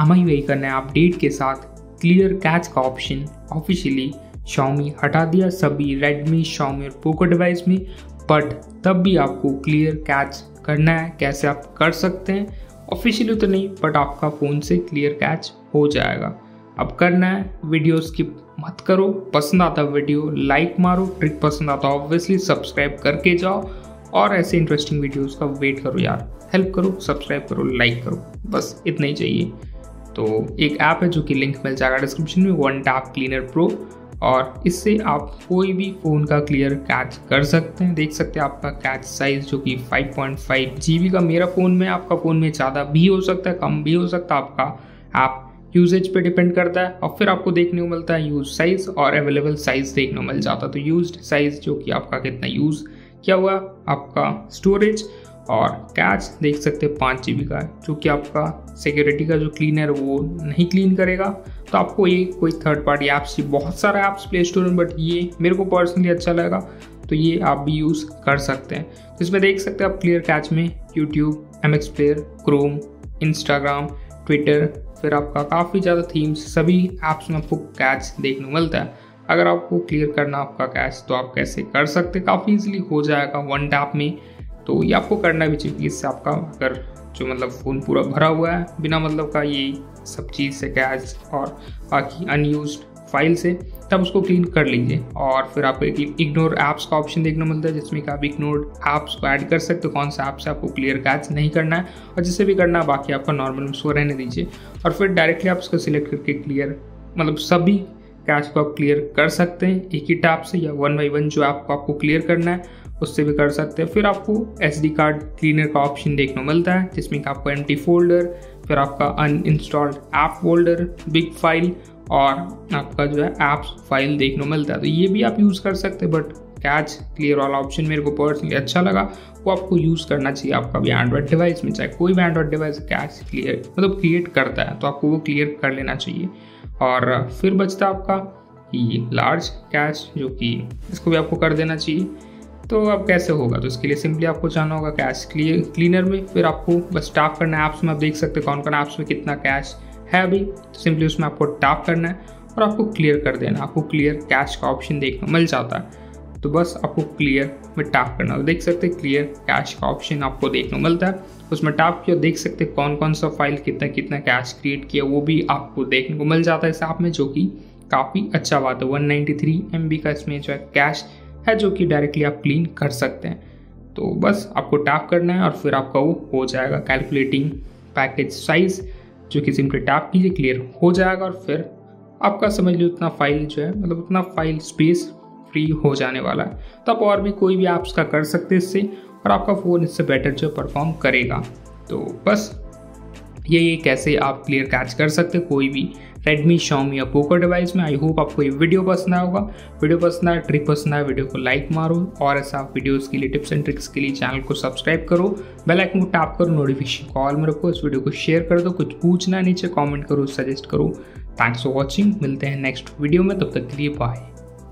आई वही करना है। अपडेट के साथ क्लियर कैच का ऑप्शन ऑफिशियली Xiaomi हटा दिया। सभी Redmi, Xiaomi और Poco डिवाइस में। बट तब भी आपको क्लियर कैच करना है। कैसे आप कर सकते हैं? ऑफिशियली तो नहीं बट आपका फ़ोन से क्लियर कैच हो जाएगा। अब करना है वीडियो स्किप मत करो। पसंद आता वीडियो लाइक मारो। ट्रिक पसंद आता ऑब्वियसली सब्सक्राइब करके जाओ। और ऐसे इंटरेस्टिंग वीडियोस का वेट करो यार। हेल्प करो सब्सक्राइब करो लाइक करो। बस इतना ही चाहिए। तो एक ऐप है जो कि लिंक मिल जाएगा डिस्क्रिप्शन में वन टैप क्लीनर प्रो और इससे आप कोई भी फ़ोन का क्लियर कैच कर सकते हैं। देख सकते हैं आपका कैच साइज़ जो कि 5.5 पॉइंट का। मेरा फ़ोन में, आपका फ़ोन में ज़्यादा भी हो सकता है, कम भी हो सकता है। आपका आप यूजेज पे डिपेंड करता है, और फिर आपको देखने को मिलता है यूज़ साइज़ और अवेलेबल साइज़ देखने को मिल जाता है। तो यूज़ साइज़ जो कि आपका कितना यूज़ क्या हुआ आपका स्टोरेज और कैच देख सकते हैं पाँच जी का है, जो कि आपका सिक्योरिटी का जो क्लीनर वो नहीं क्लीन करेगा। तो आपको ये कोई थर्ड पार्टी ऐप्स बहुत सारे ऐप्स प्ले स्टोर में बट ये मेरे को पर्सनली अच्छा लगा। तो ये आप भी यूज़ कर सकते हैं। तो इसमें देख सकते हैं आप क्लियर कैच में YouTube M X player Chrome Instagram Twitter फिर आपका काफ़ी ज़्यादा थीम्स सभी ऐप्स में आपको कैच देखने को मिलता है। अगर आपको क्लियर करना आपका कैच तो आप कैसे कर सकते काफ़ी इजीली हो जाएगा। वन टैप में तो ये आपको करना भी चाहिए, इससे आपका अगर जो मतलब फ़ोन पूरा भरा हुआ है, बिना मतलब का ये सब चीज़ से कैश और बाकी अनयूज फ़ाइल से, तब उसको क्लीन कर लीजिए और फिर आपको एक इग्नोर ऐप्स का ऑप्शन देखने मिलता है, जिसमें कि आप इग्नोर ऐप्स को ऐड कर सकते हो, कौन सा ऐप से आपको क्लियर कैच नहीं करना है, और जिसे भी करना है, बाकी आपका नॉर्मल उसको रहने दीजिए। और फिर डायरेक्टली आप उसको सिलेक्ट करके क्लियर मतलब सभी कैच को आप क्लियर कर सकते हैं एक ही टैप से या वन बाई वन जो ऐप को आपको क्लियर करना है, उससे भी कर सकते हैं। फिर आपको एस कार्ड क्लीनर का ऑप्शन देखने को मिलता है, जिसमें कि आपको एम फोल्डर फिर आपका uninstalled app folder big file और आपका जो है ऐप्स फ़ाइल देखने को मिलता है। तो ये भी आप यूज़ कर सकते हैं बट कैच क्लियर वाला ऑप्शन मेरे को पर्सनली अच्छा लगा। वो आपको यूज़ करना चाहिए आपका भी एंड्रॉयड डिवाइस में। चाहे कोई भी एंड्रॉयड डिवाइस कैच क्लियर मतलब क्रिएट करता है तो आपको वो क्लियर कर लेना चाहिए। और फिर बचता आपका ये लार्ज कैश जो कि इसको भी आपको कर देना चाहिए। तो अब कैसे होगा? तो इसके लिए सिंपली आपको जाना होगा कैश क्लियर क्लीनर में। फिर आपको बस टाप करना है ऐप्स में। आप देख सकते कौन कौन ऐप्स में कितना कैश है अभी। तो सिंपली उसमें आपको टाप करना है और आपको क्लियर कर देना आपको क्लियर कैश का ऑप्शन देखना मिल जाता है। तो बस आपको क्लियर में टैप करना तो देख सकते हैं क्लियर कैश का ऑप्शन आपको देखने को मिलता है। उसमें टैप किया, देख सकते हैं कौन कौन सा फ़ाइल कितना कितना कैश क्रिएट किया, वो भी आपको देखने को मिल जाता है इस ऐप में, जो कि काफ़ी अच्छा बात है। वन नाइन्टी का इसमें जो है कैश है, जो कि डायरेक्टली आप क्लीन कर सकते हैं। तो बस आपको टैप करना है और फिर आपका वो हो जाएगा कैलकुलेटिंग पैकेज साइज़ जो कि सिंपली टैप कीजिए क्लियर हो जाएगा और फिर आपका समझ लीजिए उतना फ़ाइल जो है मतलब उतना फ़ाइल स्पेस फ्री हो जाने वाला है। तो आप और भी कोई भी ऐप्स का कर सकते हैं इससे और आपका फ़ोन इससे बेटर जो परफॉर्म करेगा। तो बस, ये ये कैसे आप क्लियर कैच कर सकते कोई भी रेडमी शॉमी या पोको डिवाइस में। आई होप आपको ये वीडियो पसंद आया होगा। वीडियो पसंद आया ट्रिक पसंद आया वीडियो को लाइक मारो और ऐसा वीडियोस के लिए टिप्स एंड ट्रिक्स के लिए चैनल को सब्सक्राइब करो। बेल आइकन को टैप करो नोटिफिकेशन कॉल में रखो, इस वीडियो को शेयर कर दो। कुछ पूछना नीचे कॉमेंट करो सजेस्ट करो। थैंक्स फॉर वॉचिंग मिलते हैं नेक्स्ट वीडियो में। तब तक के लिए बाय